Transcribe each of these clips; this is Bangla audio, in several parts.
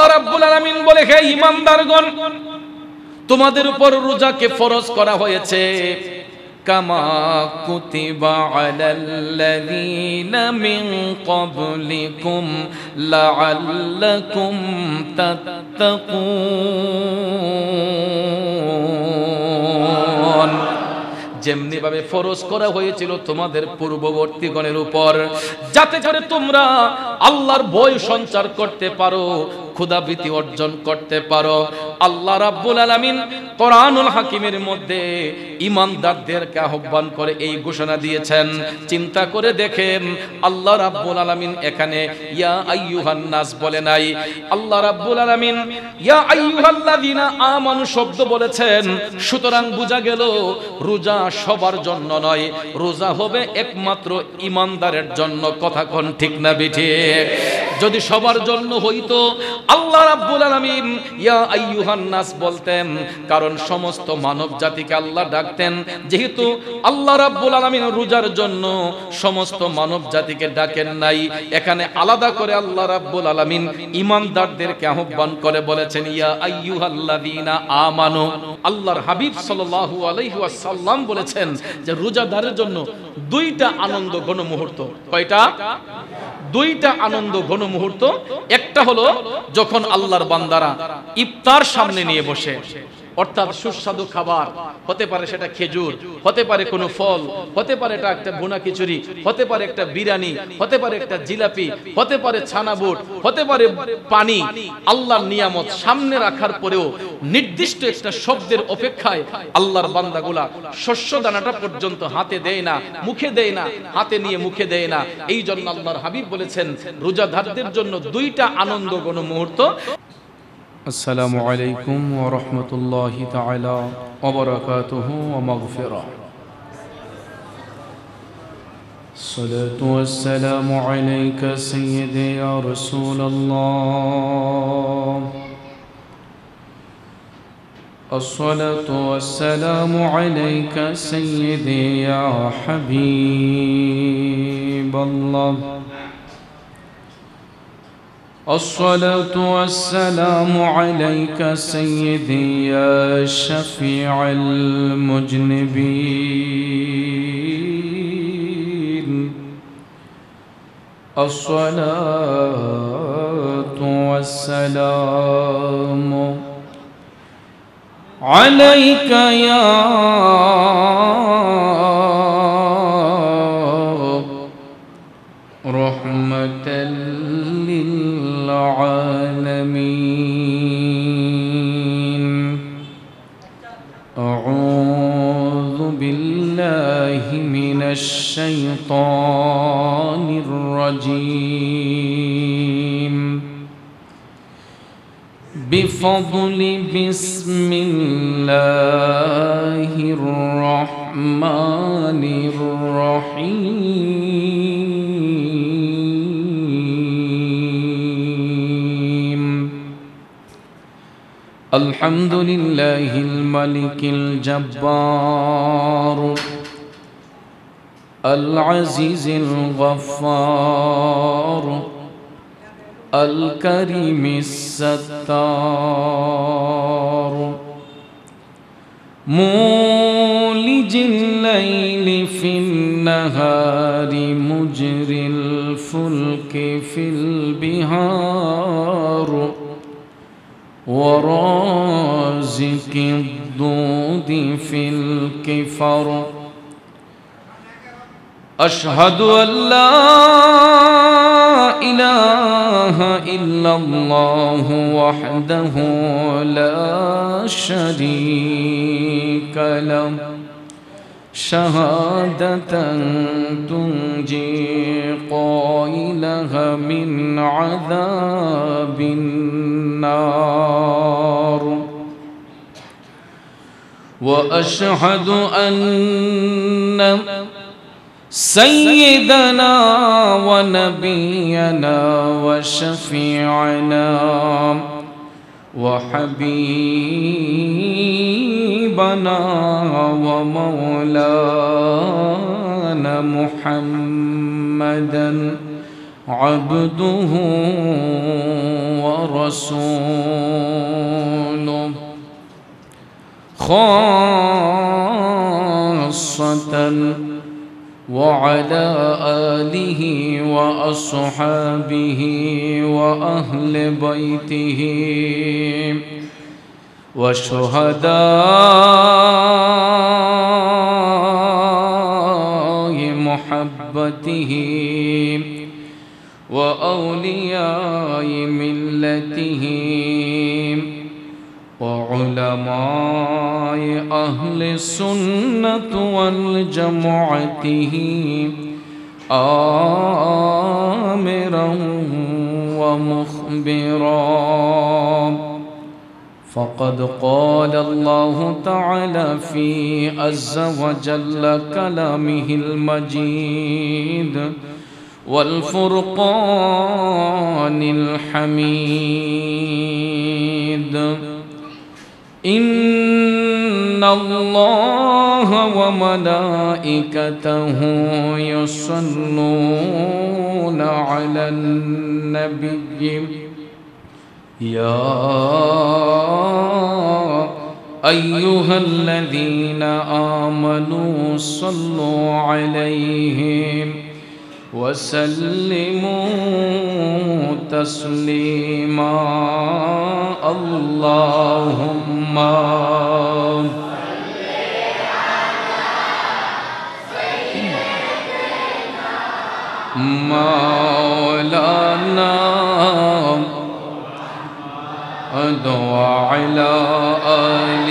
আল্লাহ রাব্বুল আলামিন বলে, হে ইমানদারগণ তোমাদের উপর রোজাকে ফরজ করা হয়েছে। কামা কুতিবা আলাল্লাযীনা মিন ক্বাবলিকুম লাআল্লাকুম তাত্তাকুন। যেমনি ভাবে ফরজ করা হয়েছিল তোমাদের পূর্ববর্তীগণের উপর, যাতে করে তোমরা আল্লাহর ভয় সঞ্চার করতে পারো। ক্ষুধাবৃত্তি অর্জন করতে পারো। আল্লাহ রাব্বুল আলামিন কোরআনুল হাকিমের মধ্যে ইমানদারদেরকে আহ্বান করে এই ঘোষণা দিয়েছেন। চিন্তা করে দেখেন, আল্লাহ রাব্বুল আলামিন এখানে, ইয়া আইয়ুহান নাস বলে নাই। আল্লাহ রাব্বুল আলামিন, ইয়া আইয়ুহাল্লাযিনা আমানু শব্দ বলেছেন। সুতরাং বোঝা গেল, রোজা সবার জন্য নয়, রোজা হবে একমাত্র ইমানদারের জন্য। কথা কোন ঠিক না বিঠিক যদি সবার জন্য হইতো আল্লাহ রাব্বুল আলামিন ইয়া আইয়ুহান নাস বলতেন, কারণ সমস্ত মানব জাতিকে আল্লাহ ডাকতেন। যেহেতু আল্লাহ রাব্বুল আলামিন রোজার জন্য সমস্ত মানব জাতিকে ডাকেন নাই, এখানে আলাদা করে আল্লাহ রাব্বুল আলামিন ইমানদারদেরকে আহ্বান করে বলেছেন, ইয়া আইয়ুহাল্লাযীনা আমানু। আল্লাহর হাবিব সাল্লাল্লাহু আলাইহি ওয়াসাল্লাম বলেছেন যে, রোজাদারের জন্য দুইটা আনন্দ ঘন মুহূর্ত। কয়টা? দুইটা আনন্দ ঘন মুহূর্ত। একটা হলো যখন আল্লাহর বান্দারা ইফতার সামনে নিয়ে বসে। অর্থাৎ সুস্বাদু খাবার। হতে পারে সেটা খেজুর, হতে পারে কোনো ফল, হতে পারে এটা একটা বোনা খিচুড়ি, হতে পারে একটা বিরিয়ানি, হতে পারে একটা জিলাপি, হতে পারে ছানা বুট হতে পারে পানি। আল্লাহর নিয়ামত সামনে রাখার পরেও নির্দিষ্ট একটা শব্দের অপেক্ষায় আল্লাহর বান্দাগুলা শস্য দানাটা পর্যন্ত হাতে দেয় না, মুখে দেয় না, হাতে নিয়ে মুখে দেয় না। এই জন্য আল্লাহর হাবিব বলেছেন রোজাধারদের জন্য দুইটা আনন্দ কোনো মুহূর্ত। السلام عليكم ورحمة الله تعالى وبركاته ومغفرة. الصلاة والسلام عليك سيدي يا رسول الله. الصلاة والسلام عليك سيدي يا حبيب الله. الصلاة والسلام عليك سيدي يا شفيع المجنبين. الصلاة والسلام عليك يا رحمة للعالمين أعوذ بالله من الشيطان الرجيم. بفضل بسم الله الرحمن الرحيم. الحمد لله الملك الجبار العزيز الغفار الكريم الستار مولج الليل في النهار مجري الفلك في البهار ورازق الضود في الكفر. أشهد أن لا إله إلا الله وحده لا شريك له. شهادة تنجي قائلها من عذاب النار. وأشهد أن سيدنا ونبينا وشفيعنا وحبيبنا ومولانا محمدا عبده ورسوله. خاصة وعلى آله وأصحابه وأهل بيته. وشهداء محبته وأولياء ملته وعلماء أهل السنة والجماعة آمرا ومخبرا فقد قال الله تعالى في عز وجل كلامه المجيد والفرقان الحميد. إن الله وملائكته يصلون على النبي يا أيها الذين آمنوا صلوا عليهم وسلموا تسليما. اللهم مولانا أدعو على آل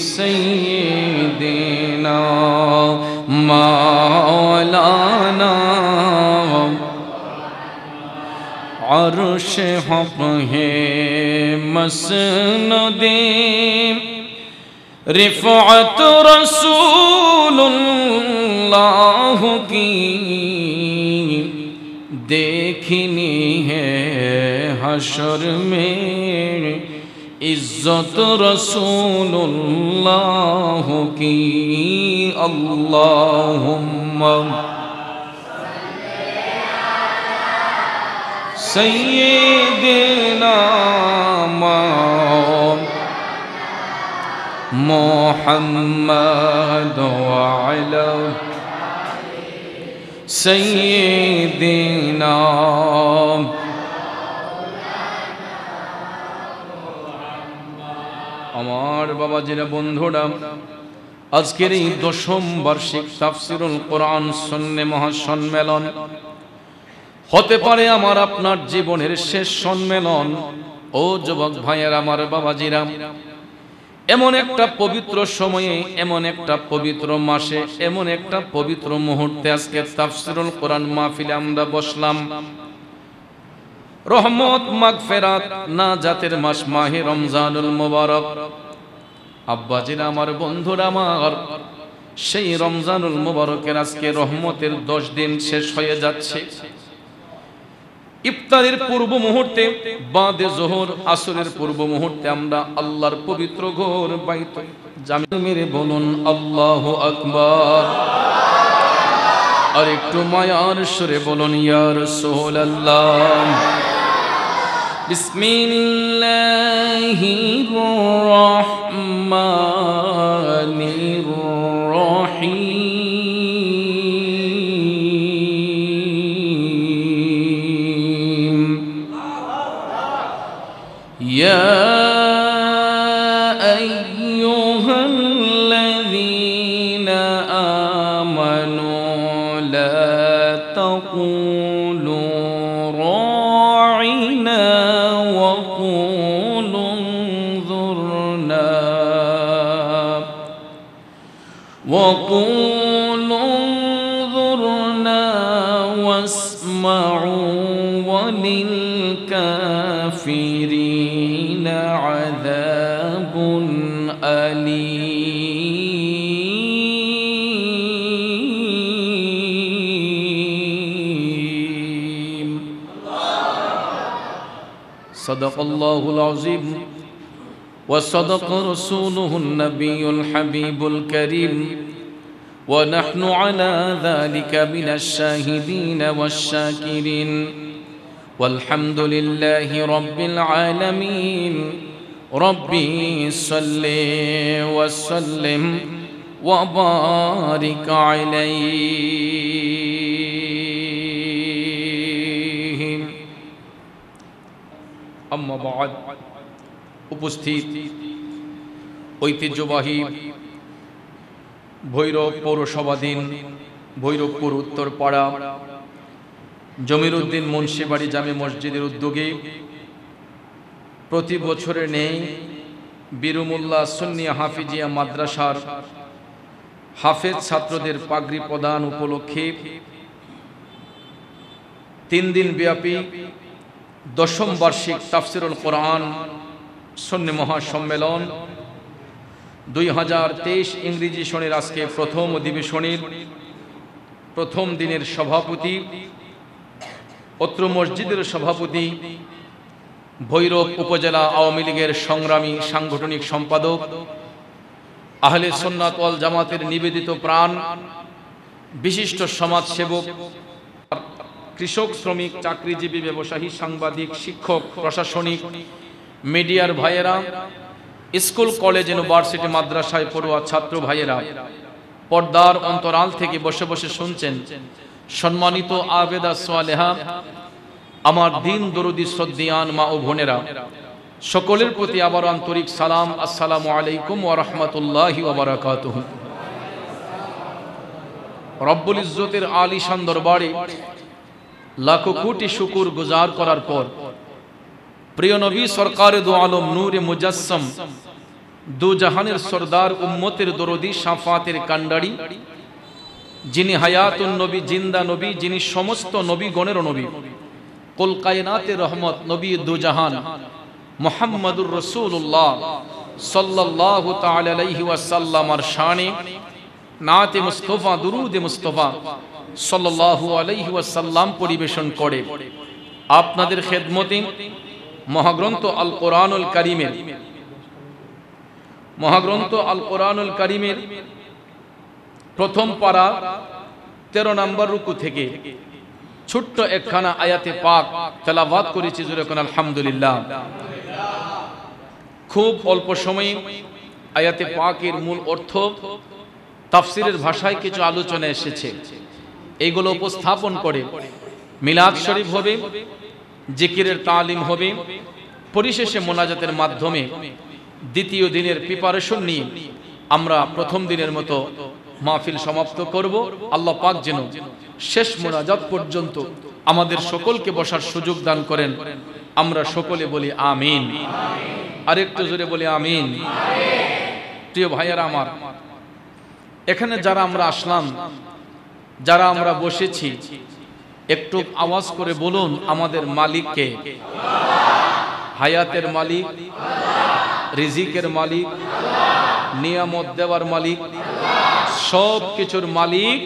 سيدنا مولانا. عرش حق ہے مسند رفعت رسول اللہ کی دیکھنی ہے حشر میں عزت رسول اللہ کی اللہم سیدنا محمد وعلى سيدنا আমার বাবাজিরা বন্ধুরা, আজকের এই দশম বার্ষিক তাফসিরুল কোরআন সন্নে মহাসম্মেলন। হতে পারে আমার আপনার জীবনের শেষ সম্মেলন, ও যুবক ভাইয়ের আমার বাবাজিরা। এমন একটা পবিত্র সময়ে, এমন একটা পবিত্র মাসে, এমন একটা পবিত্র মুহূর্তে আজকে তাফসিরুল কোরআন মাহফিলে আমরা বসলাম। রহমত, মাগফেরাত না জাতের মাস, মাহে রমজানুল মোবারক। আব্বাজিরা, আমার বন্ধুরা, আমার, সেই রমজানুল মোবারকের আজকে রহমতের দশ দিন শেষ হয়ে যাচ্ছে। ইফতারের পূর্ব মুহূর্তে, বাদে জোহর, আসরের পূর্ব মুহূর্তে আমরা আল্লাহর পবিত্র ঘোর বাইত, জামিল মেরে বলুন, আল্লাহ আকবার। আর একটু মায়ার সুরে বলুন ইয়ার সোহল আল্লাহ بسم الله الرحمن الرحيم. يا أيها الذين آمنوا لا تقولوا صدق الله العظيم. وصدق رسوله النبي الحبيب الكريم. ونحن على ذلك من الشاهدين والشاكرين. والحمد لله رب العالمين. ربي صل وسلم وبارك عليه. আম্মা বাদ। উপস্থিত ঐতিহ্যবাহী ভৈরব পৌরসভাধীন ভৈরবপুর উত্তরপাড়া জমির উদ্দিন মুন্সিবাড়ি জামে মসজিদের উদ্যোগে প্রতি বছরে নেই বীরুমুল্লাহ সুন্নিয়া হাফিজিয়া মাদ্রাসার হাফেজ ছাত্রদের পাগড়ি প্রদান উপলক্ষে তিন দিন ব্যাপী দশম বার্ষিক তাফসিরুল কোরআন সন্নি মহাসম্মেলন। দুই হাজার তেইশ ইংরেজি শনির আজকে প্রথম অধিবেশনের প্রথম দিনের সভাপতি, অত্র মসজিদের সভাপতি, ভৈরব উপজেলা আওয়ামী লীগের সংগ্রামী সাংগঠনিক সম্পাদক, আহলে সন্ন্যাত জামাতের নিবেদিত প্রাণ, বিশিষ্ট সমাজসেবক কৃষক, শ্রমিক, চাকরিজীবী, ব্যবসায়ী, সাংবাদিক, শিক্ষক, প্রশাসনিক, মিডিয়ার ভাইয়েরা, স্কুল, কলেজ, ইউনিভার্সিটি, মাদ্রাসায় পড়ুয়া ছাত্র ভাইয়েরা, পর্দার অন্তরাল থেকে বসে বসে শুনছেন সম্মানিত আবেদা সোয়ালেহা, আমার দিন দরুদি শ্রদ্ধিয়ান মা ও বোনেরা, সকলের প্রতি আবার আন্তরিক সালাম, আসসালামু আলাইকুম ওয়া রাহমাতুল্লাহি ওয়া বারাকাতুহু। রব্বুল ইজ্জতের আলিশান দরবারে লাখো কোটি শুকুর গুজার করার পর, প্রিয় নবী সরকার দু আলম নূরে মুজাসম, দু জাহানের সর্দার উম্মতের দরদি সাফাতের কান্ডারি যিনি হায়াতুন নবী, জিন্দা নবী, যিনি সমস্ত নবী গণের নবী কুল কায়নাতের রহমত নবী দু জাহান, মোহাম্মদুর রসুল্লাহ সাল্লাল্লাহু তাআলা আলাইহি ওয়াসাল্লামার শানে, নাতে মুস্তফা, দুরুদে মুস্তফা সাল্লাল্লাহু আলাইহি ওয়াসাল্লাম পরিবেশন করে। আপনাদের খেদমতে মহাগ্রন্থ আল কোরআনুল কারিমের মহাগ্রন্থ আল কোরআনুল কারিমের প্রথম পারা তেরো নম্বর রুকু থেকে ছোট্ট একখানা আয়াতে পাক তেলাবাদ করেছি কোন আলহামদুলিল্লাহ। খুব অল্প সময়ে আয়াতে পাকের মূল অর্থ তাফসিরের ভাষায় কিছু আলোচনা এসেছে। এইগুলো উপস্থাপন করে। মিলাদ শরীফ হবে, জিকিরের তালিম হবে, পরিশেষে মোনাজাতের মাধ্যমে দ্বিতীয় দিনের প্রিপারেশন নিয়ে আমরা প্রথম দিনের মতো মাহফিল সমাপ্ত করব। আল্লাহ পাক যেন শেষ মোনাজাত পর্যন্ত আমাদের সকলকে বসার সুযোগ দান করেন। আমরা সকলে বলি আমিন। আরেকটু জোরে বলি আমিন। প্রিয় ভাইয়ারা আমার, এখানে যারা আমরা আসলাম যারা আমরা বসেছি, একটু আওয়াজ করে বলুন আমাদের মালিককে। হায়াতের মালিক, রিজিকের মালিক, নিয়ামত দেওয়ার মালিক, সব কিছুর মালিক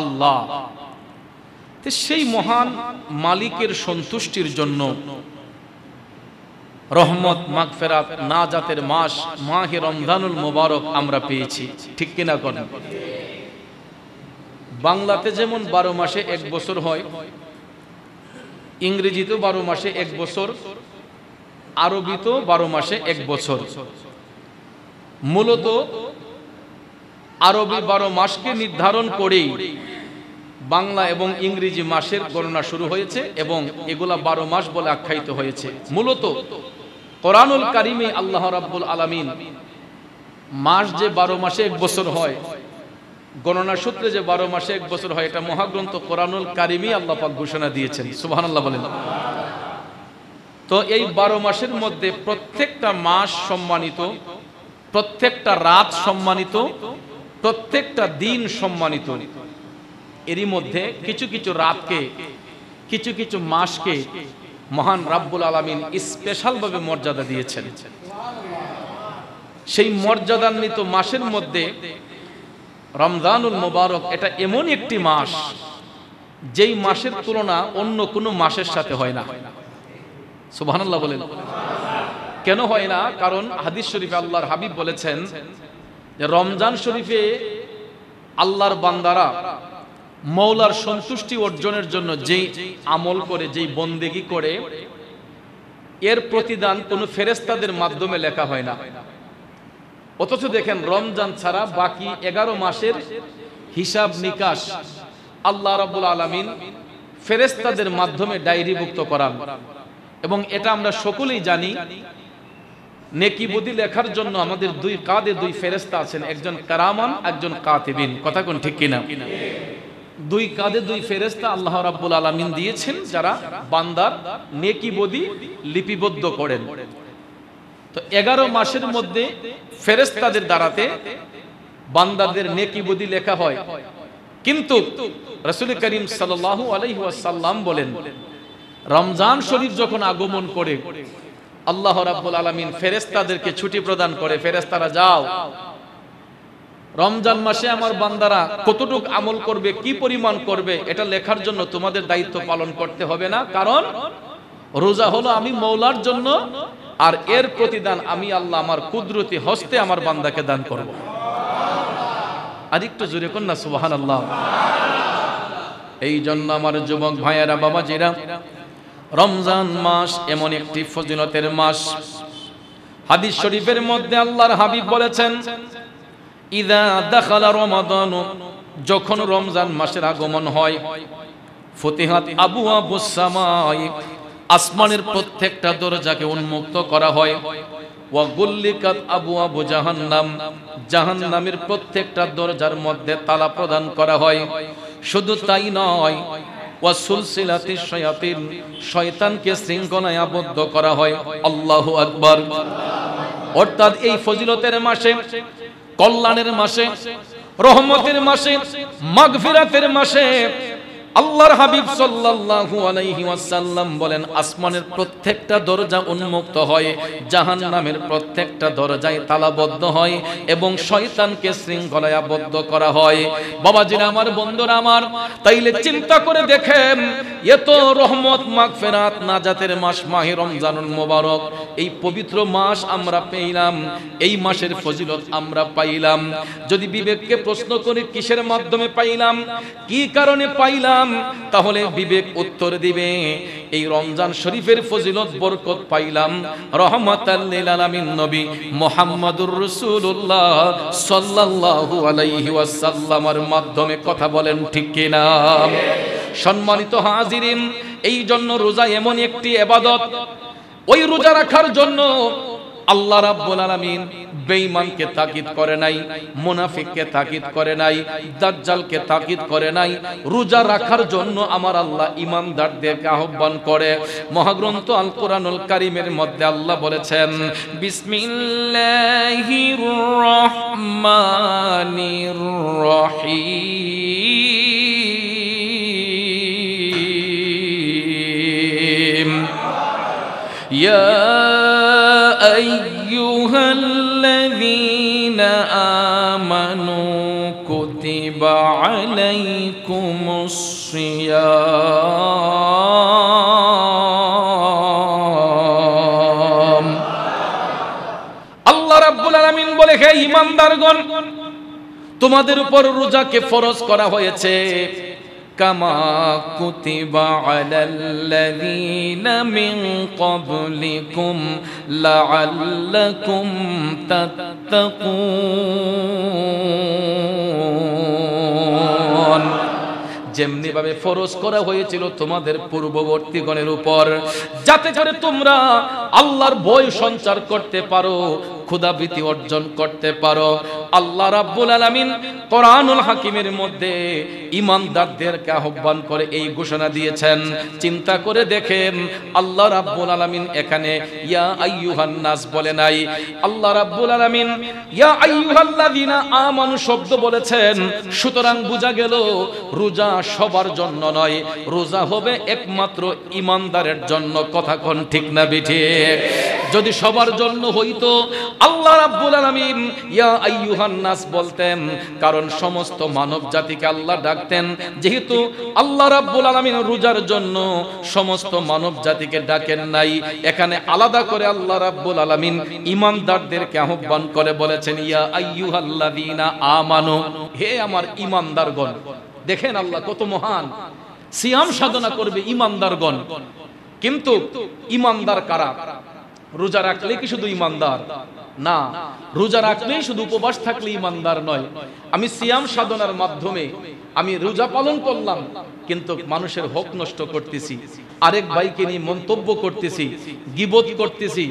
আল্লাহ। সেই মহান মালিকের সন্তুষ্টির জন্য রহমত, মাগফেরাত না জাতের মাস, মাহে রমজানুল মোবারক আমরা পেয়েছি। ঠিক কিনা করেন বাংলাতে যেমন বারো মাসে এক বছর হয়, ইংরেজিতেও বারো মাসে এক বছর, আরবিতেও বারো মাসে এক বছর। মূলত আরবি বারো মাসকে নির্ধারণ করেই বাংলা এবং ইংরেজি মাসের গণনা শুরু হয়েছে এবং এগুলা বারো মাস বলে আখ্যায়িত হয়েছে। মূলত কোরআনুল কারিমে আল্লাহ রাব্বুল আলামিন মাস যে বারো মাসে এক বছর হয় গণনা সূত্রে যে বারো মাসে এক বছর হয়, এটা মহাগ্রন্থ কোরআনুল কারিমি আল্লাহ পাক ঘোষণা দিয়েছেন। সুবাহান আল্লাহ বলেন। তো এই বারো মাসের মধ্যে প্রত্যেকটা মাস সম্মানিত, প্রত্যেকটা রাত সম্মানিত, প্রত্যেকটা দিন সম্মানিত। এরই মধ্যে কিছু কিছু রাতকে, কিছু কিছু মাসকে মহান রাব্বুল আলমিন স্পেশাল ভাবে মর্যাদা দিয়েছেন। সেই মর্যাদান্বিত মাসের মধ্যে রমজানুল মোবারক এটা এমন একটি মাস, যেই মাসের তুলনা অন্য কোনো মাসের সাথে হয় না। সুবহানাল্লাহ বলেন। কেন হয় না? কারণ হাদিস শরীফে আল্লাহর হাবিব বলেছেন যে রমজান শরীফে আল্লাহর বান্দারা মৌলার সন্তুষ্টি অর্জনের জন্য যেই আমল করে, যেই বন্দেগি করে, এর প্রতিদান কোনো ফেরেস্তাদের মাধ্যমে লেখা হয় না। অথচ দেখেন রমজান ছাড়া বাকি এগারো মাসের হিসাব নিকাশ আল্লাহ রাবুল আলমিন ফেরেস্তাদের মাধ্যমে ডায়েরিভুক্ত করান। এবং এটা আমরা সকলেই জানি, নেকি বুদ্ধি লেখার জন্য আমাদের দুই কাদে দুই ফেরেস্তা আছেন, একজন কারামান, একজন কাতিবিন। কথা কোন ঠিক কিনা? দুই কাঁধে দুই ফেরেস্তা আল্লাহ রাব্বুল আলামিন দিয়েছেন যারা বান্দার নেকি বদি লিপিবদ্ধ করেন। তো এগারো মাসের মধ্যে ফেরেস্তাদের দ্বারাতে বান্দাদের নেকি বদি লেখা হয়। কিন্তু রসুল করিম সাল্লাল্লাহু আলাইহি বলেন, রমজান শরীফ যখন আগমন করে, আল্লাহ রাব্বুল আলামিন ফেরেস্তাদেরকে ছুটি প্রদান করে ফেরেস্তারা যাও, রমজান মাসে আমার বান্দারা কতটুক আমল করবে, কি পরিমাণ করবে, এটা লেখার জন্য তোমাদের দায়িত্ব পালন করতে হবে না। কারণ রোজা হলো আমি মৌলার জন্য আর এর প্রতিদান আমি আল্লাহ আমার কুদরতি হস্তে আমার বান্দাকে দান করব। আর একটু জোরে কর না সুবাহান আল্লাহ এই জন্য আমার যুবক ভাইয়েরা, বাবাজিরা, রমজান মাস এমন একটি ফজিলতের মাস। হাদিস শরীফের মধ্যে আল্লাহর হাবিব বলেছেন, ইদা দাখালা রমাদান যখন রমজান মাসের আগমন হয়, ফতিহাত আবু আবু সামাই আসমানের প্রত্যেকটা দরজাকে উন্মুক্ত করা হয়। আবু আবু জাহান্নাম, জাহান্নামের প্রত্যেকটা দরজার মধ্যে তালা প্রদান করা হয়। শুধু তাই নয় শয়তানকে আবদ্ধ করা হয়। আল্লাহু আকবার। অর্থাৎ এই ফজিলতের মাসে, কল্যাণের মাসে, রহমতের মাসে, মাগফিরাতের মাসে আল্লাহর হাবিব সাল্লাল্লাহু আলাইহি ওয়াসাল্লাম বলেন, আসমানের প্রত্যেকটা দরজা উন্মুক্ত হয়, জাহান্নামের প্রত্যেকটা দরজায় তালাবদ্ধ হয় এবং শয়তানকে শৃঙ্খলায় আবদ্ধ করা হয়। বাবাজিরা, আমার বন্ধুরা, আমার, তাইলে চিন্তা করে দেখেন এত রহমত, মাগফিরাত, নাজাতের মাস, মাহে রমজানুল মোবারক। এই পবিত্র মাস আমরা পেইলাম, এই মাসের ফজিলত আমরা পাইলাম। যদি বিবেককে প্রশ্ন করে, কিসের মাধ্যমে পাইলাম, কি কারণে পাইলাম, তাহলে বিবেক উত্তর দিবে, এই রমজান শরীফের ফজিলত বরকত পাইলাম। রহমাতাল্লিল আলামিন নবী মোহাম্মদুর রাসূলুল্লাহ সাল্লাল্লাহু আলাইহি ওয়াসাল্লামের মাধ্যমে কথা বলেন ঠিক কিনা? সম্মানিত হাজিরিন, এই জন্য রোজা এমন একটি এবাদত। ওই রোজা রাখার জন্য আল্লাহ রাব্বুল আলামিন বেঈমানকে তাকিদ করে নাই, মুনাফিককে তাকিদ করে নাই, দাজ্জালকে তাকিদ করে নাই। রোজা রাখার জন্য আমার আল্লাহ ঈমানদারদেরকে আহ্বান করে। মহাগ্রন্থ আল কোরআনুল কারীমের মধ্যে আল্লাহ বলেছেন, বিসমিল্লাহির রহমানির রহিম। يا أيها الذين آمنوا كتب عليكم الصيام আল্লাহ রাব্বুল আলামিন বলে হে ইমানদারগণ তোমাদের উপর রোজাকে ফরজ করা হয়েছে কামা কুতিবা আলাল্লাযীনা মিন ক্বাবলিকুম লাআল্লাকুম তাত্তাকুন যেমনি ভাবে ফরজ করা হয়েছিল তোমাদের পূর্ববর্তীগণের উপর, যাতে করে তোমরা আল্লাহর বই সঞ্চার করতে পারো ক্ষুদাবৃত্তি অর্জন করতে পারো। আল্লাহ রাব্বুল আলামিন কোরআনুল হাকিমের মধ্যে ইমানদারদেরকে আহ্বান করে এই ঘোষণা দিয়েছেন। চিন্তা করে দেখেন, আল্লাহ রাব্বুল আলামিন এখানে, ইয়া আইয়ুহান নাস বলে নাই। আল্লাহ রাব্বুল আলামিন, ইয়া আইয়ুহাল্লাযিনা আমানু শব্দ বলেছেন। সুতরাং বোঝা গেল, রোজা সবার জন্য নয়। রোজা হবে একমাত্র ইমানদারের জন্য। কথা কোন ঠিক না বিঠিক যদি সবার জন্য হইতো, আল্লাহ রাব্বুল আলামিন ইয়া আইয়ুহান নাস বলতেন, কারণ সমস্ত মানব জাতিকে আল্লাহ ডাকতেন। যেহেতু আল্লাহ রাব্বুল আলামিন রোজার জন্য সমস্ত মানব জাতিকে ডাকেন নাই, এখানে আলাদা করে আল্লাহ রাব্বুল আলামিন ইমানদারদেরকে আহ্বান করে বলেছেন, ইয়া আইয়ুহাল্লাযীনা আমানু। হে আমার ইমানদারগণ, দেখেন আল্লাহ কত মহান। সিয়াম সাধনা করবে ইমানদারগণ। কিন্তু ইমানদার কারা? রোজা রাখলে কি শুধু ইমানদার? না, রোজা রাখলেই শুধু উপবাস থাকলে ইমানদার নয়। আমি সিয়াম সাধনার মাধ্যমে আমি রোজা পালন করলাম, কিন্তু মানুষের হক নষ্ট করতেছি। আরেক ভাইকে নিয়ে মন্তব্য করতেছি, গিবত করতেছি,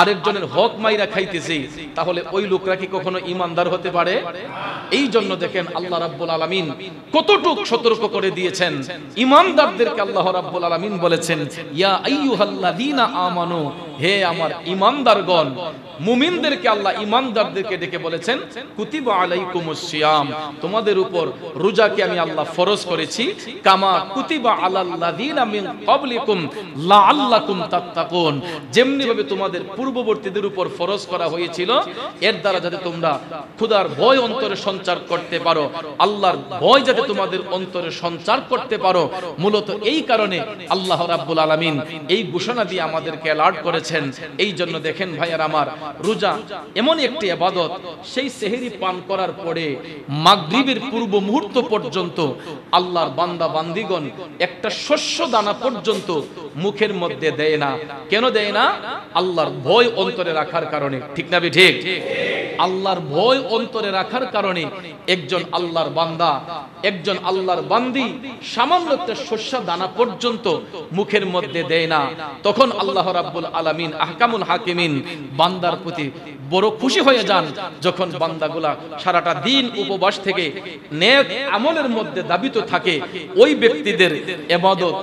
আরেকজনের হক মাইরা খাইতেছি, তাহলে ওই লোকরা কি কখনো ইমানদার হতে পারে? এই জন্য দেখেন আল্লাহ রাব্বুল আলামিন কতটুক সতর্ক করে দিয়েছেন। ইমানদারদেরকে আল্লাহ রাব্বুল আলামিন বলেছেন, ইয়া আইয়ুহাল্লাযীনা আমানু হে আমার ইমানদারগণ, মুমিনদেরকে আল্লাহ ইমানদারদেরকে ডেকে বলেছেন, কুতিবা আলাইকুমুস সিয়াম তোমাদের উপর রোজাকে আমি আল্লাহ ফরজ করেছি, কামা কুতিবা আলাল্লাযীনা মিন ক্বাবলিকুম লাআল্লাকুম তাত্তাকুন যেমনি ভাবে তোমাদের পূর্ববর্তীদের উপর ফরজ করা হয়েছিল, এর দ্বারা যাতে তোমরা খোদার ভয় অন্তরে সঞ্চার করতে পারো, আল্লাহর ভয় যাতে তোমাদের অন্তরে সঞ্চার করতে পারো। মূলত এই কারণে আল্লাহ রাব্বুল আলামিন এই ঘোষণা দিয়ে আমাদেরকে অ্যালার্ট করেছেন। এই জন্য দেখেন ভাইয়ার আমার রোজা এমন একটি আবাদত। সেই সেহেরি পান করার পরে মাগরিবের পূর্ব মুহূর্ত পর্যন্ত আল্লাহর বান্দা বান্দিগণ একটা শস্য দানা পর্যন্ত মুখের মধ্যে দেয় না। কেন দেয় না? আল্লাহর ভয় অন্তরে রাখার কারণে। ঠিক না ঠিক? আল্লাহর ভয় অন্তরে রাখার কারণে একজন আল্লাহর বান্দা, একজন আল্লাহর বান্দি সামান্য একটা শস্য দানা পর্যন্ত মুখের মধ্যে দেয় না। তখন আল্লাহ রাব্বুল আলামিন আহকামুল হাকিমিন, বান্দার প্রতি বড় খুশি হয়ে যান যখন বান্দাগুলা সারাটা দিন উপবাস থেকে নেক আমলের মধ্যে দাবিত থাকে। ওই ব্যক্তিদের এবাদত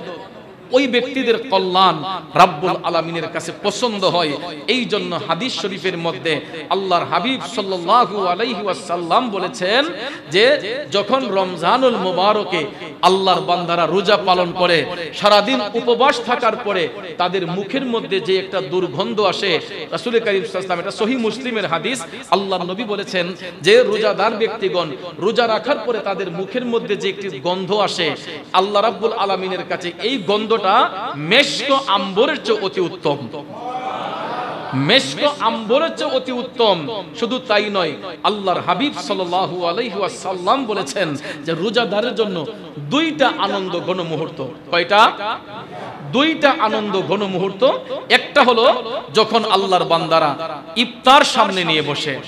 ওই ব্যক্তিদের কল্যাণ রাব্বুল আলামিনের কাছে পছন্দ হয়। এই জন্য হাদিস শরীফের মধ্যে আল্লাহর হাবিব সাল্লাল্লাহু আলাইহি ওয়াসাল্লাম বলেছেন যে, যখন রমজানুল মুবারকে আল্লাহর বান্দারা রোজা পালন করে সারা দিন উপবাস থাকার পরে তাদের মুখের মধ্যে যে একটা দুর্গন্ধ আসে, রাসূল কারীম সাল্লাল্লাহু এটা সহিহ মুসলিমের হাদিস, আল্লাহর নবী বলেছেন যে, রোজাদার ব্যক্তিগণ রোজা রাখার পরে তাদের মুখের মধ্যে যে একটি গন্ধ আসে, আল্লাহ রাব্বুল আলামিনের কাছে এই গন্ধ গন্ধটা মেশক আম্বরের চেয়ে অতি উত্তম। আম্বরের চেয়ে অতি উত্তম। শুধু তাই নয়, আল্লাহর হাবিব বলেছেন যে রোজাদারের জন্য দুইটা আনন্দ ঘন মুহূর্ত। কয়টা? দুইটা আনন্দ ঘন মুহূর্ত। একটা হলো যখন আল্লাহর বান্দারা ইফতার সামনে নিয়ে বসে।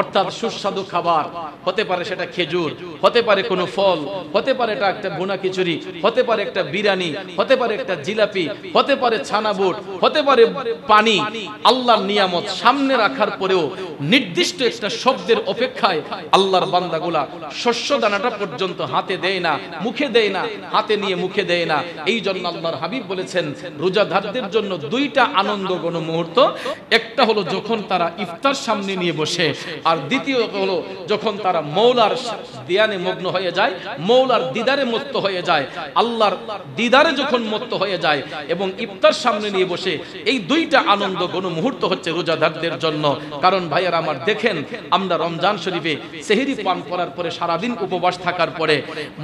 অর্থাৎ সুস্বাদু খাবার। হতে পারে সেটা খেজুর, হতে পারে কোনো ফল, হতে পারে এটা একটা ভুনা খিচুড়ি, হতে পারে একটা বিরিয়ানি, হতে পারে একটা জিলাপি, হতে পারে ছানা বুট হতে পারে পানি। আল্লাহর নিয়ামত সামনে রাখার পরেও নির্দিষ্ট একটা শব্দের অপেক্ষায় আল্লাহর বান্দাগুলা শস্য দানাটা পর্যন্ত হাতে দেয় না, মুখে দেয় না, হাতে নিয়ে মুখে দেয় না। এই জন্য আল্লাহর হাবিব বলেছেন রোজাধারদের জন্য দুইটা আনন্দ গণ মুহূর্ত। একটা হলো যখন তারা ইফতার সামনে নিয়ে বসে আর দ্বিতীয় হলো, যখন তারা মৌলার দিয়ানে মগ্ন হয়ে যায়, মৌলার দিদারে মত্ত হয়ে যায়, আল্লাহর দিদারে যখন মত্ত হয়ে যায় এবং ইফতার সামনে নিয়ে বসে, এই দুইটা আনন্দ গণ মুহূর্ত হচ্ছে রোজাদারদের জন্য। কারণ ভাইয়ার আমার, দেখেন আমরা রমজান শরীফে সেহেরি পান করার পরে সারাদিন উপবাস থাকার পরে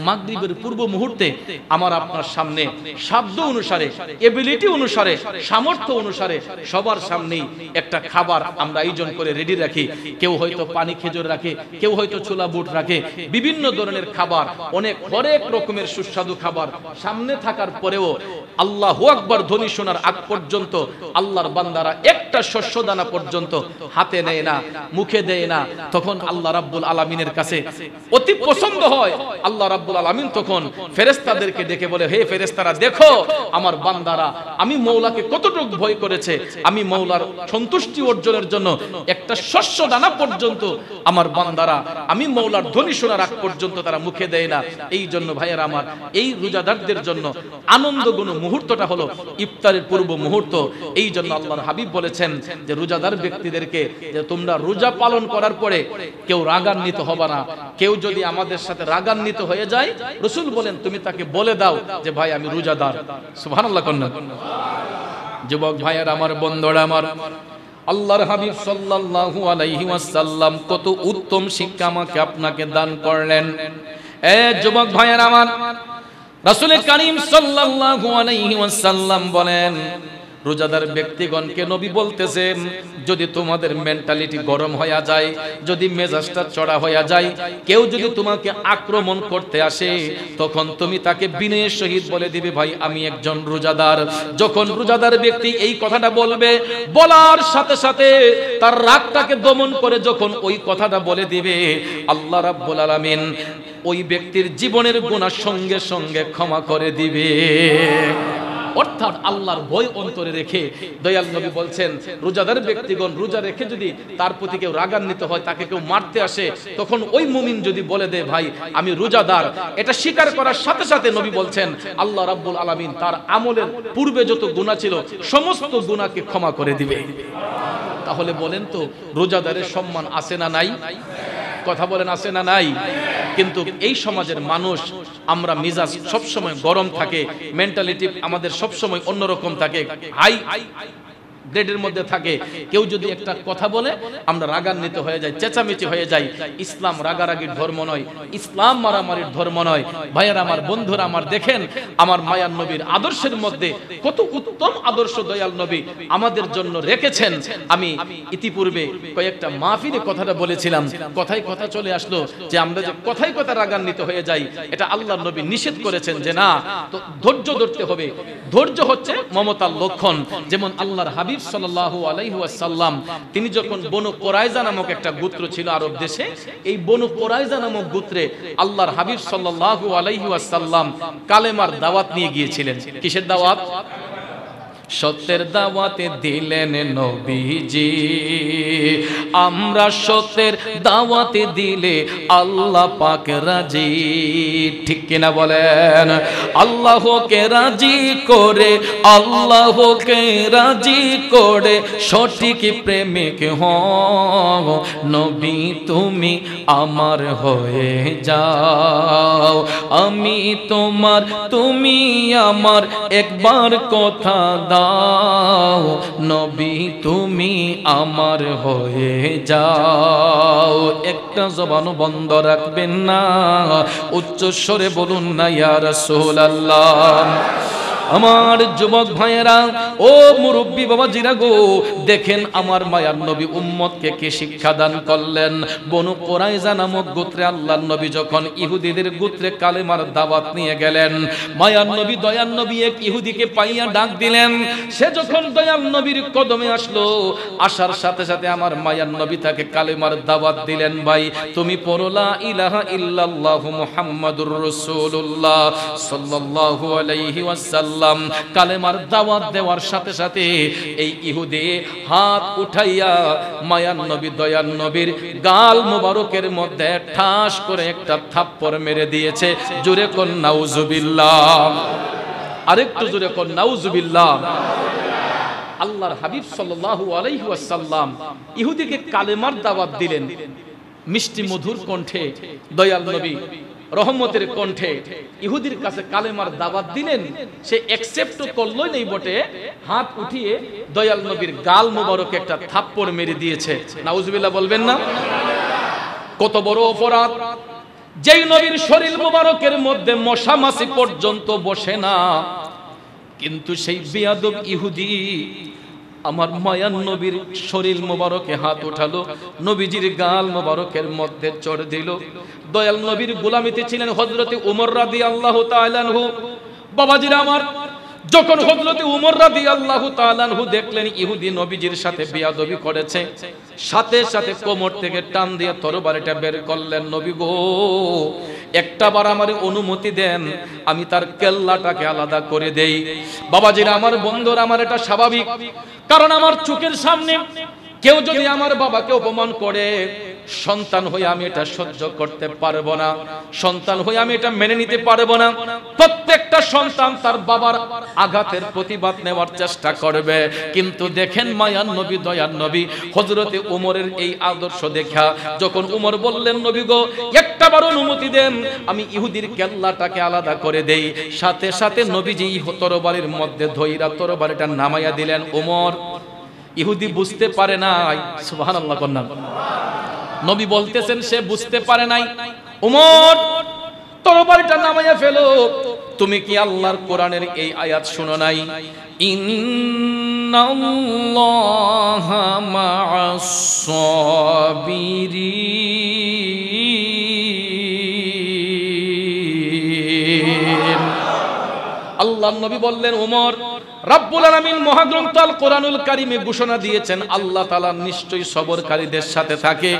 মাগরিবের পূর্ব মুহূর্তে আমার আপনার সামনে শব্দ অনুসারে, এবিলিটি অনুসারে, সামর্থ্য অনুসারে সবার সামনেই একটা খাবার আমরা আয়োজন করে রেডি রাখি। কেউ হয়তো পানি খেজুর রাখে, কেউ হয়তো ছোলা বুট রাখে, বিভিন্ন ধরনের খাবার, অনেক, হরেক রকমের সুস্বাদু খাবার সামনে থাকার পরেও আল্লাহ আকবর ধ্বনি শোনার আগ পর্যন্ত আল্লাহর বান্দারা একটা শস্য দানা পর্যন্ত হাতে নেয় না, মুখে দেয় না। তখন আল্লাহ রাব্বুল আলামিনের কাছে অতি পছন্দ হয়। আল্লাহ রাব্বুল আলামিন তখন ফেরেশতাদেরকে ডেকে বলে, হে ফেরেশতারা, দেখো, আমার বান্দারা, আমি মৌলাকে কতটুকু ভয় করেছে। আমি মৌলার সন্তুষ্টি অর্জনের জন্য একটা শস্য দানা পর্যন্ত আমার বান্দারা, আমি মৌলার ধ্বনি শোনার আগ পর্যন্ত তারা মুখে দেয় না। এই জন্য ভাইয়ের আমার, এই রোজাদারদের জন্য আনন্দগুণ মুহূর্তটা হলো ইফতারের পূর্ব মুহূর্ত। এই জন্য আল্লাহর হাবিব বলেছেন যে রোজাদার ব্যক্তিদেরকে যে তোমরা রোজা পালন করার পরে কেউ রাগান্বিত হবে না। কেউ যদি আমাদের সাথে রাগান্বিত হয়ে যায়, রসুল বলেন, তুমি তাকে বলে দাও যে, ভাই, আমি রোজাদার। সুবহানাল্লাহ কন্যা। যুবক ভাইয়ের আমার, বন্ধুরা আমার আল্লাহর হাবিব সাল্লাল্লাহু আলাইহি ওয়াসাল্লাম কত উত্তম শিক্ষা আমাকে আপনাকে দান করলেন। এ যুবক ভাইয়ের আমার রাসূল কারীম সাল্লাল্লাহু আলাইহি ওয়াসাল্লাম বলেন রোজাদার ব্যক্তিগণকে নবী বলতেছেন যদি তোমাদের মেন্টালিটি গরম হয়ে যায়, যদি মেজাজটা চড়া হয়ে যায়, কেউ যদি তোমাকে আক্রমণ করতে আসে, তখন তুমি তাকে বিনয়ের সহিত বলে দিবে, ভাই, আমি একজন রোজাদার। যখন রোজাদার ব্যক্তি এই কথাটা বলবে, বলার সাথে সাথে তার রাগটাকে দমন করে যখন ওই কথাটা বলে দিবে, আল্লাহ রাব্বুল আলামিন ওই ব্যক্তির জীবনের গুনাহ সঙ্গে সঙ্গে ক্ষমা করে দিবে। অর্থাৎ আল্লাহর ভয় অন্তরে রেখে। দয়াল নবী বলছেন, রোজাদার ব্যক্তিগণ রোজা রেখে যদি তার প্রতি কেউ রাগান্বিত হয়, তাকে কেউ মারতে আসে, তখন ওই মুমিন যদি বলে দেয়, ভাই, আমি রোজাদার। এটা স্বীকার করার সাথে সাথে নবী বলছেন, আল্লাহ রাব্বুল আলামিন তার আমলের পূর্বে যত গুনাহ ছিল, সমস্ত গুনাহকে ক্ষমা করে দিবে। তাহলে বলেন তো, রোজাদারের সম্মান আছে না নাই? কথা বলেন, আছে না নাই? কিন্তু এই সমাজের মানুষ, আমরা মিজাজ সবসময় গরম থাকে মেন্টালিটি আমাদের সবসময় অন্যরকম থাকে হাই গ্রেডের মধ্যে থাকে। কেউ যদি একটা কথা বলে, আমরা রাগান্বিত হয়ে যাই, চেঁচামেচি হয়ে যাই। ইসলাম রাগারাগির ধর্ম নয়, ইসলাম মারামারির ধর্ম নয়। ভাইয়ার আমার, বন্ধুরা আমার, দেখেন, আমার মায়ার নবীর আদর্শের মধ্যে কত উত্তম আদর্শ দয়াল নবী আমাদের জন্য রেখেছেন। আমি ইতিপূর্বে কয়েকটা মাহফিলে কথাটা বলেছিলাম। কথাই কথা চলে আসলো যে আমরা যে কথাই কথা রাগান্বিত হয়ে যাই, এটা আল্লাহ নবী নিষেধ করেছেন যে না, তো ধৈর্য ধরতে হবে। ধৈর্য হচ্ছে মমতার লক্ষণ। যেমন আল্লাহর হাবিব সাল্লাল্লাহু আলাইহি ওয়াসাল্লাম, তিনি যখন বনু কোরাইজা নামক একটা গোত্র ছিল আরব দেশে, এই বনু কোরাইজা নামক গুত্রে আল্লাহর হাবিব সাল্লাহ আলাইহাসাল্লাম কালেমার দাওয়াত নিয়ে গিয়েছিলেন। কিসের দাওয়াত? সত্যের দাওয়াতে দিলেন নবীজি। আমরা সত্যের দাওয়াতে দিলে আল্লাহ পাক রাজি। ঠিক কিনা বলেন? আল্লাহকে রাজি করে, আল্লাহকে রাজি করে সঠিক প্রেমিক হও। নবী, তুমি আমার হয়ে যাও। আমি তোমার, তুমি আমার একবার কথা দাও। নবী তুমি আমার হয়ে যাও। একটা জবান বন্ধ রাখবেন না উচ্চস্বরে বলুন না ইয়ার সোল রাসূলুল্লাহ। আমার যুবক ভাইয়েরা, ও মুরব্বী বাবা জিরা গো, দেখেন আমার মায়ার নবী উম্মতকে কে শিক্ষা দান করলেন। বনু কোরাইজা নামক গোত্রে আল্লাহর নবী যখন ইহুদিদের গোত্রে কালেমার দাওয়াত নিয়ে গেলেন, মায়ার নবী, দয়ার নবী এক ইহুদিকে পাইয়া ডাক দিলেন। সে যখন দয়াল নবীর কদমে আসলো, আসার সাথে সাথে আমার মায়ার নবী তাকে কালেমার দাওয়াত দিলেন, ভাই, তুমি পড়লা ইলাহা ইল্লাল্লাহু মুহাম্মাদুর রাসূলুল্লাহ সাল্লাল্লাহু আলাইহি ওয়াসাল্লাম। কালেমার দাওয়াত দেওয়ার সাথে সাথে এই ইহুদি হাত উঠাইয়া মায়ান নবী দয়ান নবীর গাল মোবারকের মধ্যে ঠাস করে একটা থাপ্পড় মেরে দিয়েছে। জোরে কোন নাউজুবিল্লাহ। আরেকটু জোরে কোন নাউজুবিল্লাহ। আল্লাহর হাবিব সাল্লাল্লাহু আলাইহি ওয়াসাল্লাম ইহুদিকে কালেমার দাওয়াত দিলেন। মিষ্টি মধুর কণ্ঠে দয়াল নবী রহমতের কণ্ঠে ইহুদির কাছে কালেমার দাওয়াত দিলেন। সে অ্যাকসেপ্ট করলই নেই বটে। হাত উঠিয়ে দয়াল নবীর গাল মোবারকে একটা থাপ্পড় মেরে দিয়েছে। নাউজুবিল্লাহ বলবেন না? কত বড় অপরাধ। যেই নবীর শরীর মোবারকের মধ্যে মশা মাছি পর্যন্ত বসে না। কিন্তু সেই বেয়াদব ইহুদি আমার মায়ান নবীর শরীর মোবারকে হাত উঠালো, নবীজির গাল মোবারকের মধ্যে চড় দিল। দয়াল নবীর গোলামিতে ছিলেন হজরতে উমর রাদি আল্লাহ তাআলাহু বাবাজিরা আমার, যখন হজরতে উমর রাদি আল্লাহ তাআলাহু দেখলেন ইহুদি নবীজির সাথে বেয়াদবি করেছে, সাথে সাথে কোমর থেকে টান দিয়ে তরবারিটা বের করলেন, নবী গো একটা বার আমার অনুমতি দেন, আমি তার কেল্লাটাকে আলাদা করে দেই। বাবা বাবাজিরা, আমার বন্ধুর, আমার এটা স্বাভাবিক। কারণ আমার চোখের সামনে কেউ যদি আমার বাবাকে অপমান করে সন্তান হয়ে আমি এটা সহ্য করতে পারব না। সন্তান হয়ে আমি এটা মেনে নিতে পারব না। প্রত্যেকটা সন্তান তার বাবার আঘাতের প্রতিবাদ নেওয়ার চেষ্টা করবে। কিন্তু দেখেন মায়ান নবী দয়ান নবী হজরতে উমরের এই আদর্শ দেখা। যখন উমর বললেন, নবী গো, একটা বার অনুমতি দেন, আমি ইহুদির কেল্লাটাকে আলাদা করে দেই। সাথে সাথে নবীজি তরবারির মধ্যে ধৈরা তরবারিটা নামাইয়া দিলেন। উমর, ইহুদি বুঝতে পারে নাই। সুবহানাল্লাহ কন্যা। নবী বলতেছেন, সে বুঝতে পারে নাই। উমর তরবারিটা নামাইয়া ফেলো। তুমি কি আল্লাহর কোরআনের এই আয়াত শুনো নাই? ইন্নাল্লাহা মা'আস সাবিরিন আল্লাহ নবী বললেন, উমর রাব্বুল আলামিন মহাগ্রন্থ আল কোরআনুল কারিমে ঘোষণা দিয়েছেন, আল্লাহ তাআলা নিশ্চয়ই সবরকারীদের সাথে থাকে।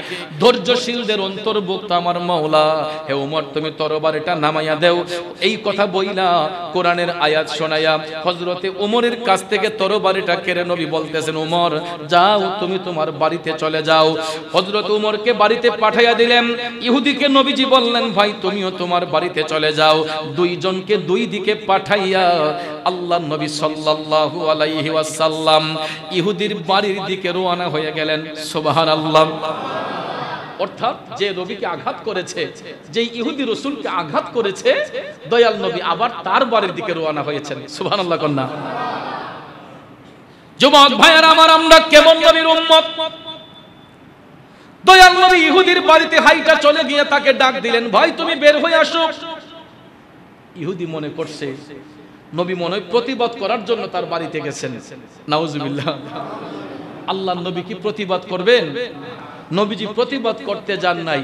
ধৈর্যশীলদের অন্তর্ভুক্ত আমার মাওলা। হে উমর, তুমি তরবারিটা নামাইয়া দেও। এই কথা বইলা কোরআনের আয়াত শোনায়া হযরতে উমরের কাছ থেকে তরবারিটা কেড়ে নবী বলতেছেন, উমর, যাও, তুমি তোমার বাড়িতে চলে যাও। হযরত উমরকে বাড়িতে পাঠাইয়া দিলেন। ইহুদিকে নবীজি বললেন, ভাই, তুমিও তোমার বাড়িতে চলে যাও। দুইজনকে দুই দিকে পাঠাইয়া আল্লাহ নবী সাল্লাল্লাহু আলাইহি ওয়াসাল্লাম ইহুদির বাড়ির দিকে রওনা হয়ে গেলেন, সুবহানাল্লাহ। অর্থাৎ যে নবীকে আঘাত করেছে যে ইহুদি রসুলকে আঘাত করেছে, দয়াল নবী আবার তার বাড়ির দিকে রওনা হয়েছেন, সুবহানাল্লাহ কন্যা। যুবক ভাইয়ের আমার, আমরা কেমন নবীর উম্মত? দয়াল নবী ইহুদির বাড়িতে হাইটা চলে গিয়ে তাকে ডাক দিলেন, ভাই, তুমি বের হয়ে আসো। ইহুদি মনে করছে নবী মনে প্রতিবাদ করার জন্য তার বাড়িতে গেছেন। নাউজুবিল্লাহ। আল্লাহ নবী কি প্রতিবাদ করবেন? নবীজি প্রতিবাদ করতে যান নাই।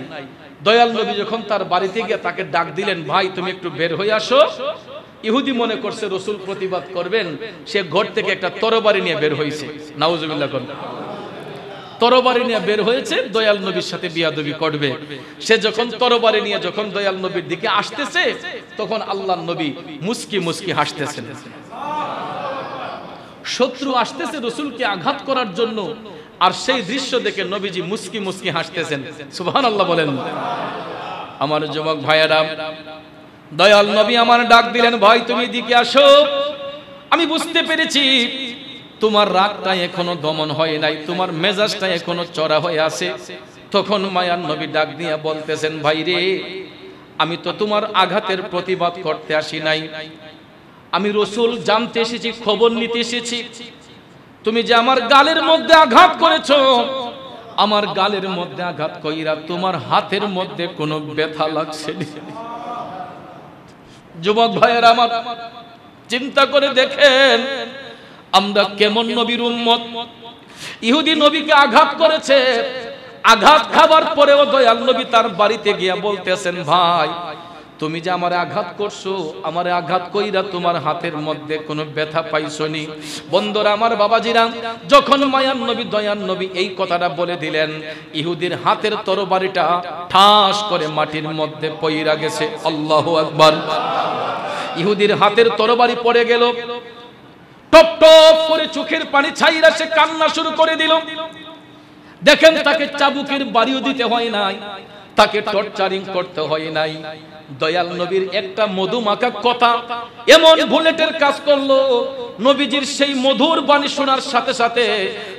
দয়াল নবী যখন তার বাড়িতে গিয়ে তাকে ডাক দিলেন, ভাই, তুমি একটু বের হয়ে আসো। ইহুদি মনে করছে রসুল প্রতিবাদ করবেন, সে ঘর থেকে একটা তরবারি নিয়ে বের হয়েছে। নাউজুবিল্লাহ তরবারি নিয়ে বের হয়েছে, দয়াল নবীর সাথে বিয়াদবি করবে। সে যখন তরবারি নিয়ে যখন দয়াল নবীর দিকে আসতেছে, তখন আল্লাহ নবী মুস্কি মুস্কি হাসতেছেন। শত্রু আসতেছে রসুলকে আঘাত করার জন্য, আর সেই দৃশ্য দেখে নবীজি মুস্কি মুস্কি হাসতেছেন। সুবহান আল্লাহ বলেন, আমার যুবক ভাইয়েরা, দয়াল নবী আমার ডাক দিলেন, ভাই, তুমি দিকে আসো। আমি বুঝতে পেরেছি তোমার রাগটা এখনও দমন হয় নাই, তোমার মেজাজটা এখনও চড়া হয়ে আছে। তখন মায়ার নবী ডাক দিয়া বলতেছেন, ভাই রে, আমি তো তোমার আঘাতের প্রতিবাদ করতে আসি নাই। আমি রসুল জানতে এসেছি, খবর নিতে এসেছি। তুমি যে আমার গালের মধ্যে আঘাত করেছ, আমার গালের মধ্যে আঘাত কইরা তোমার হাতের মধ্যে কোনো ব্যথা লাগছে যুবক ভাইয়ের আমার, চিন্তা করে দেখেন আমরা কেমন নবীর উম্মত? ইহুদি নবীকে আঘাত করেছে। আঘাত খাবার পরেও দয়াল নবী তার বাড়িতে গিয়া বলতেছেন, ভাই, তুমি যে আমারে আঘাত করছ, আমারে আঘাত কইরা তোমার হাতের মধ্যে কোনো ব্যথা পাইছনি। বন্ধুরা, আমার বাবাজিরা, যখন মায়ান নবী দয়ান নবী এই কথাটা বলে দিলেন, ইহুদির হাতের তরবারিটা ঠাস করে মাটির মধ্যে পইরা গেছে। আল্লাহু আকবার। ইহুদির হাতের তরবারি পড়ে গেল। টপ টপ করে চোখের পানি ছাইরা সে কান্না শুরু করে দিল। দেখেন তাকে চাবুকের বাড়িও দিতে হয় নাই, তাকে টর্চারিং করতে হয় নাই। দয়াল নবীর একটা মধু মাখা কথা এমন বুলেটের কাজ করল, নবীজির সেই মধুর বাণী শোনার সাথে সাথে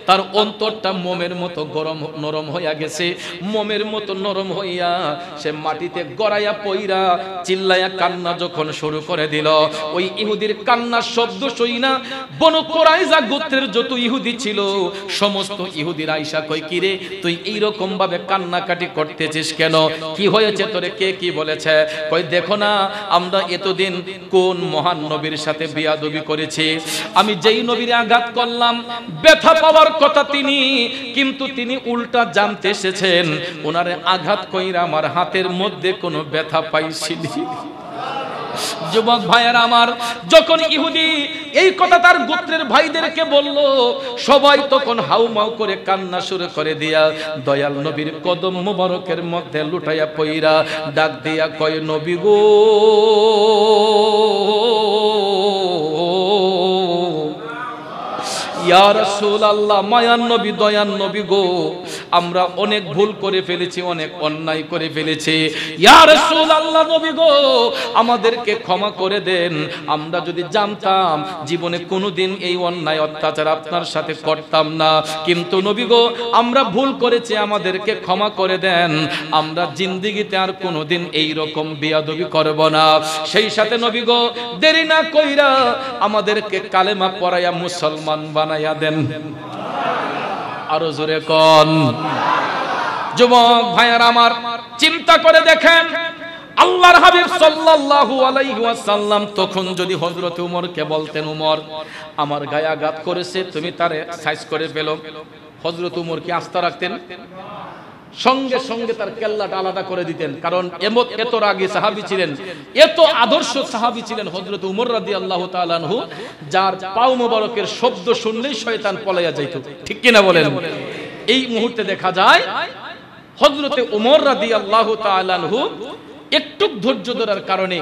তার অন্তরটা মোমের মতো গরম, নরম হইয়া গেছে। মোমের মতো নরম হইয়া সে মাটিতে গড়াইয়া পইরা চিল্লাইয়া কান্না যখন শুরু করে দিল, ওই ইহুদির কান্নার শব্দ সই না। বনু কোরাইজা গোত্রের যত ইহুদি ছিল, সমস্ত ইহুদির আইসা কই কিরে তুই এইরকম ভাবে কান্নাকাটি করতেছিস কেন? কি হয়েছে তোরে? কে কি বলেছে? কই দেখো না, আমরা এতদিন কোন মহান নবীর সাথে বিয়াদবি করেছি। আমি যেই নবীর আঘাত করলাম, ব্যথা পাওয়ার কথা তিনি, কিন্তু তিনি উল্টা জানতে এসেছেন। ওনারে আঘাত কইরা আমার হাতের মধ্যে কোনো ব্যথা পাইছিলি। যুবক ভাইয়ের আমার, যখন ইহুদি এই কথা তার গোত্রের ভাইদেরকে বলল, সবাই তখন হাউমাউ করে কান্না শুরু করে দিয়া দয়াল নবীর কদম মুবারকের মধ্যে লুটাইয়া পইরা ডাক দিয়া কয়, নবী গো ইয়া রাসূলুল্লাহ মায়ান নবী দয়ান নবী গো। আমরা অনেক ভুল করে ফেলেছি, অনেক অন্যায় করে ফেলেছি। গো, আমাদেরকে ক্ষমা করে দেন। আমরা যদি জানতাম, জীবনে কোনোদিন এই অন্যায় অত্যাচার আপনার সাথে করতাম না। কিন্তু নবী গো, আমরা ভুল করেছি, আমাদেরকে ক্ষমা করে দেন। আমরা জিন্দিগিতে আর কোনোদিন এই রকম বিয়াদবি করব না। সেই সাথে নবী গো, দেরি না কইরা আমাদেরকে কালেমা পড়াইয়া মুসলমান বানাইয়া দেন। আরও জোরে কন। যুবক ভাইয়ার আমার, চিন্তা করে দেখেন, আল্লাহর হাবিব সাল্লাল্লাহু আলাইহি ওয়াসাল্লাম তখন যদি হযরত উমরকে বলতেন, উমর, আমার গায়ে আঘাত করেছে, তুমি তারে সাইজ করে ফেলো। হযরত উমর কি আস্থা রাখতেন সঙ্গে সঙ্গে তার কেল্লাটা আলাদা করে দিতেন। কারণ এমত এত রাগে সাহাবী ছিলেন, এত আদর্শ সাহাবি ছিলেন হযরত উমর রাদিয়াল্লাহু তাআলা আনহু, যার পাও মোবারকের শব্দ শুনলেই শয়তান পলাইয়া যাইত। ঠিক কিনা বলেন? এই মুহূর্তে দেখা যায় হজরতে উমর রাদিয়াল্লাহু তাআলা আনহু একটু ধৈর্য ধরার কারণে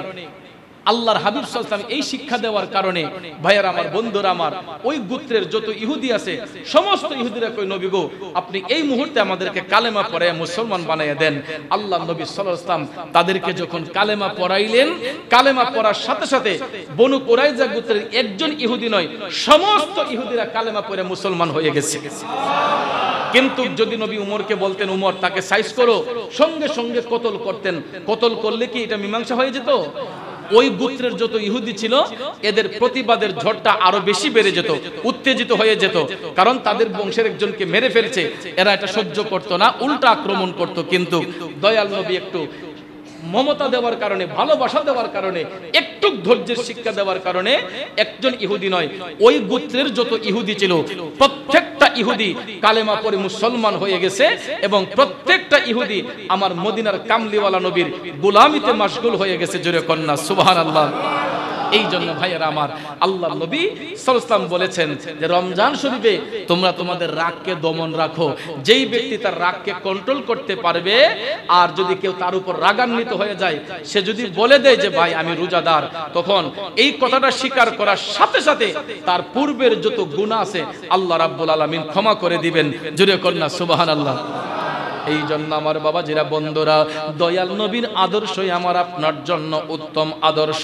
আল্লাহর হাবিব সাল্লাল্লাহু এই শিক্ষা দেওয়ার কারণে, ভাইয়ার আমার, বন্ধুরা আমার, ওই গোত্রের যত ইহুদি আছে, সমস্ত ইহুদিরা কই নবী গো, আপনি এই মুহূর্তে আমাদেরকে কালেমা পড়ায় মুসলমান বানাইয়া দেন। আল্লাহ নবী ওয়াসাল্লাম তাদেরকে যখন কালেমা পড়াইলেন, কালেমা পড়ার সাথে সাথে বনু কুরাইজা গোত্রের একজন ইহুদি নয়, সমস্ত ইহুদিরা কালেমা পড়ে মুসলমান হয়ে গেছে। কিন্তু যদি নবী উমরকে বলতেন, উমর, তাকে সাইজ করো। সঙ্গে সঙ্গে কতল করতেন। কতল করলে কি এটা মীমাংসা হয়ে যেত? ওই গুত্রের যত ইহুদি ছিল, এদের প্রতিবাদের ঝড়টা আরও বেশি বেড়ে যেত, উত্তেজিত হয়ে যেত, কারণ তাদের বংশের একজনকে মেরে ফেলছে। এরা এটা সহ্য করতো না, উল্টা আক্রমণ করত। কিন্তু দয়াল নবী একটু মমতা দেওয়ার কারণে, ভালোবাসা দেওয়ার কারণে, একটু ধৈর্যের শিক্ষা দেওয়ার কারণে একজন ইহুদি নয়, ওই গোত্রের যত ইহুদি ছিল, প্রত্যেকটা ইহুদি কালেমা পরে মুসলমান হয়ে গেছে এবং প্রত্যেকটা ইহুদি আমার মদিনার কামলিওয়ালা নবীর গোলামিতে মাসগুল হয়ে গেছে জোরে কন্যা সুবাহ আল্লাহ এই জন্য ভাইয়েরা আমার আল্লাহ নবী সাল্লাম বলেছেন যে রমজান শরীফে তোমরা তোমাদের রাগকে দমন রাখো। যেই ব্যক্তি তার রাগকে কন্ট্রোল করতে পারবে, আর যদি কেউ তার উপর রাগান্বিত হয়ে যায়, সে যদি বলে দেয় যে, ভাই, আমি রোজাদার, তখন এই কথাটা স্বীকার করার সাথে সাথে তার পূর্বের যত গুণা আছে, আল্লাহ রাব্বুল আলামিন ক্ষমা করে দিবেন। জুড়ে কন্যা সুবাহান আল্লাহ এই জন্য আমার বাবা যারা বন্ধুরা, দয়াল নবীর আদর্শই আমার আপনার জন্য উত্তম আদর্শ।